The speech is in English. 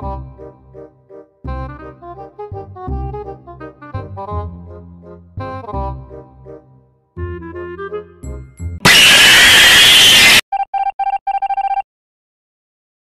Oh.